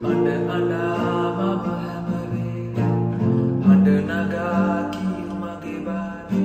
Handa naga ki umage bari,